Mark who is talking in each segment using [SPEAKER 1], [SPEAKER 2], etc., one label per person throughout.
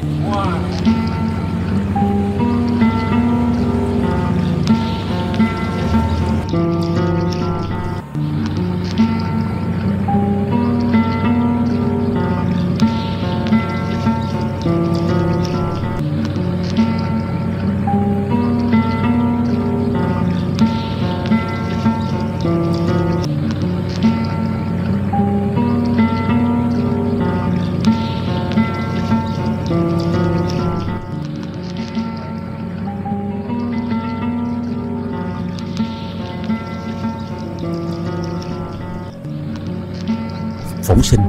[SPEAKER 1] One. Phóng sinh.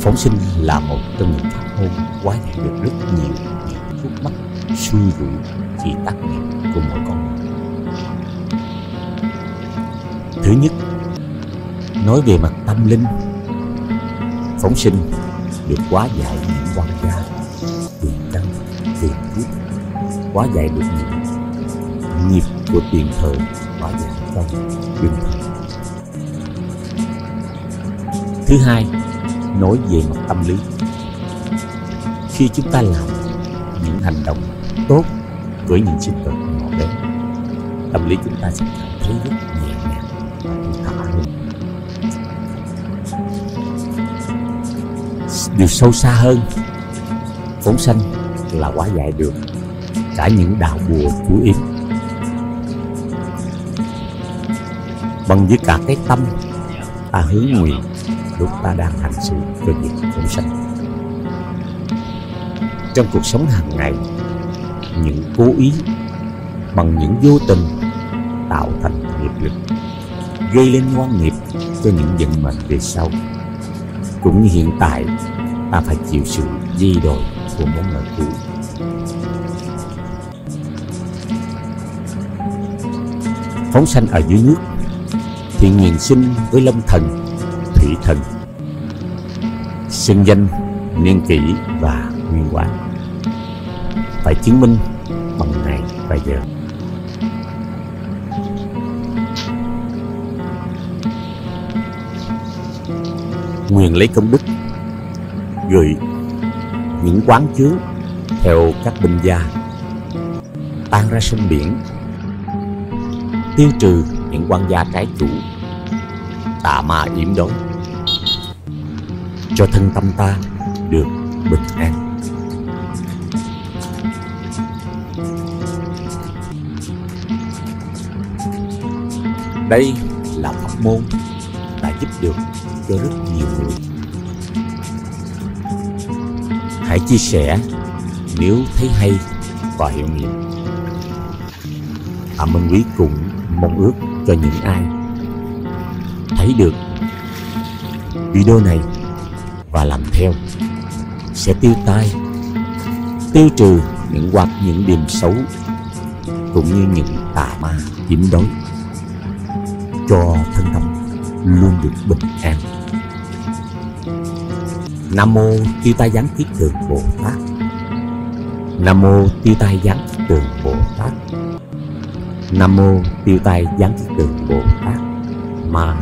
[SPEAKER 1] Phóng sinh là một trong những pháp môn quá giải được rất nhiều những khúc mắc suy rủi chỉ tác nghiệp của mỗi con người. Thứ nhất, nói về mặt tâm linh. Phóng sinh được quá giải những quan gia, tiền căn tiền kiếp quá giải được những nghiệp của tiền thời quá giải trong đương thời thứ hai, nói về mặt tâm lý. Khi chúng ta làm những hành động tốt với những sinh vật nhỏ bé, tâm lý chúng ta sẽ cảm thấy rất nhẹ nhàng và thư thả hơn. Điều sâu xa hơn phóng sanh là quá dạy được cả những đạo bùa chú yếm bằng với cả cái tâm, ta hướng nguyện lúc ta đang hành sự về việc phóng sanh trong cuộc sống hàng ngày, những cố ý bằng những vô tình tạo thành nghiệp lực, gây lên ngoan nghiệp cho những vận mệnh về sau. Cũng như hiện tại, ta phải chịu sự di đổi của món nợ cũ. Phóng sanh ở dưới nước, thì nghiền sinh với lâm thần thủy thần xưng danh, niên kỷ và nguyên quán. Phải chứng minh bằng ngày và giờ. Nguyên lấy công đức, gửi những quán chướng theo các binh gia, tan ra sông biển, tiêu trừ những quan gia trái chủ, tà ma yểm đối cho thân tâm ta được bình an. Đây là pháp môn đã giúp được cho rất nhiều người. Hãy chia sẻ nếu thấy hay và hiệu nghiệm. Phạm Minh Quý cũng mong ước cho những ai thấy được video này và làm theo. Sẽ tiêu tai, tiêu trừ những hoặc những điểm xấu, cũng như những tà ma chiếm đối cho thân tâm luôn được bình an. Nam mô tiêu tai giáng kiết tường bồ tát. Nam mô tiêu tai giáng kiết tường bồ tát. Nam mô tiêu tai giáng kiết tường bồ tát. Ma